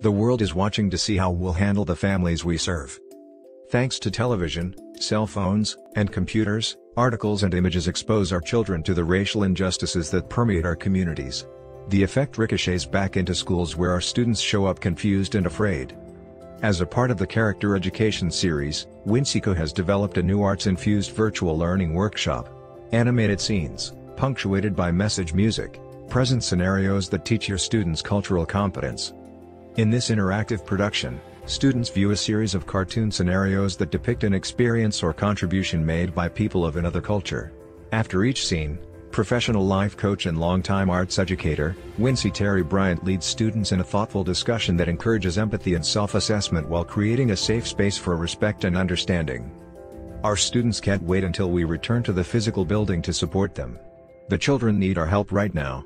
The world is watching to see how we'll handle the families we serve. Thanks to television, cell phones, and computers, articles and images expose our children to the racial injustices that permeate our communities. The effect ricochets back into schools where our students show up confused and afraid. As a part of the Character Education series, Winceyco has developed a new arts-infused virtual learning workshop. Animated scenes, punctuated by message music, present scenarios that teach your students cultural competence. In this interactive production, students view a series of cartoon scenarios that depict an experience or contribution made by people of another culture. After each scene, professional life coach and longtime arts educator, Wincey Terry Bryant leads students in a thoughtful discussion that encourages empathy and self-assessment while creating a safe space for respect and understanding. Our students can't wait until we return to the physical building to support them. The children need our help right now.